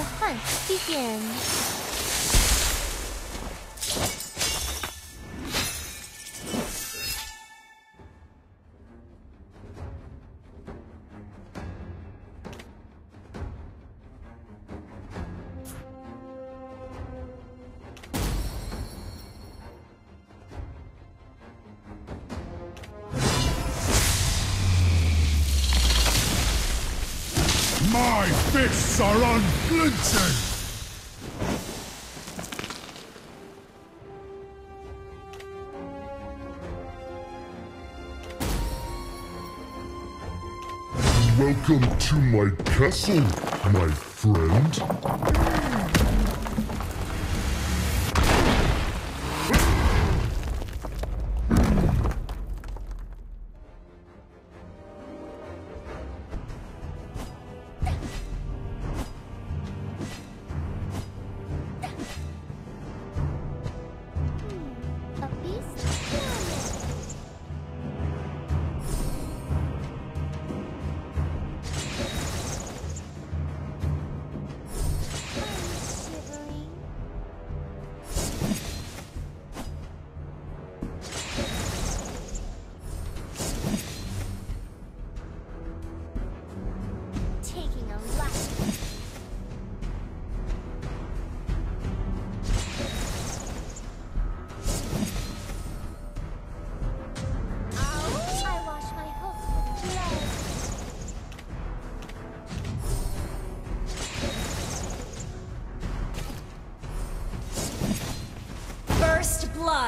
hunt begins. My fists are unflinching! Welcome to my castle, my friend.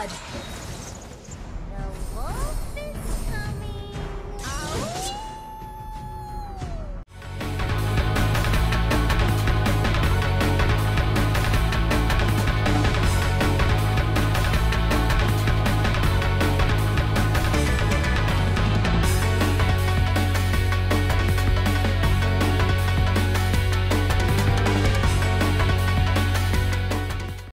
Blood.